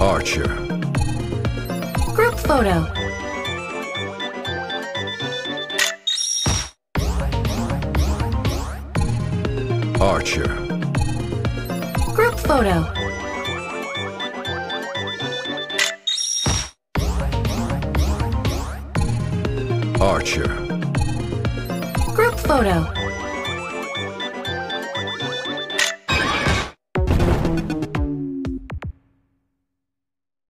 Archer. Group photo. Archer. Group photo. Archer. Group photo.